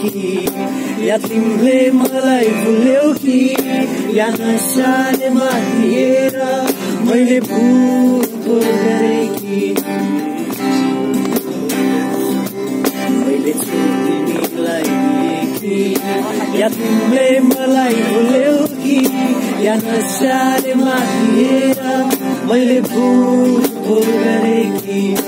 कि या तिमीले मलाई भुल्यौ कि? या नसाले माथिएर मैले भुल गरे कि? मैले तिमीलाई कि? या तिमीले मलाई भुल्यौ कि? या नसाले माथिएर मैले भुल गरे कि?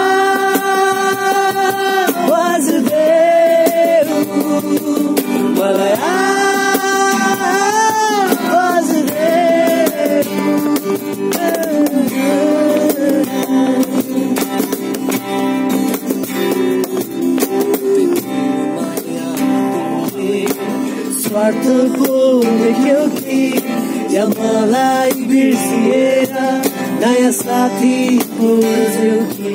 स्वार्थको लेख्यो कि या मलाई बिर्सिएर नयाँ साथी खोज्यो कि?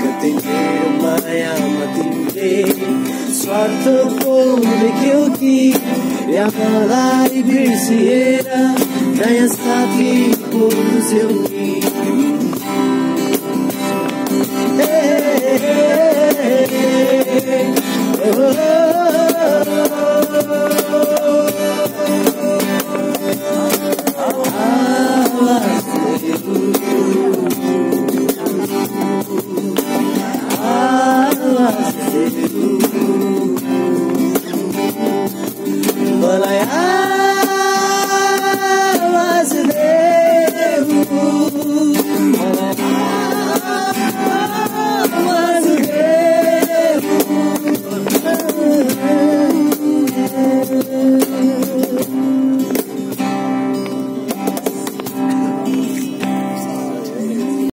कतै मेरो मायामा तिमीले लेख्यो कि या मलाई बिर्सिएर नयाँ साथी खोज्यो कि?